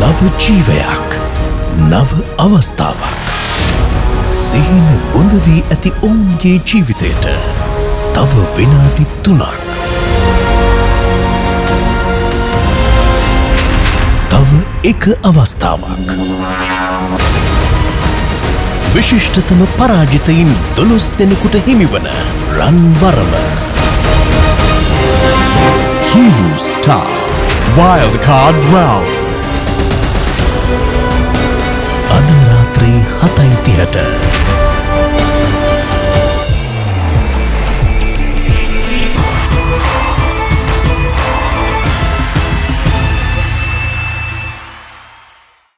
නව ජීවයක් නව අවස්ථාවක්. සිහින බොඳ වී ඇති ඔවුන්ගේ ජීවිතයට තව විනාඩි තුනක්. තව එක අවස්ථාවක්. විශිෂ්ටතම පරාජිතයින් දොළොස් දෙනෙකුට හිමිවන රන්වරම Hero Star Wildcard Round. හතයි තිහට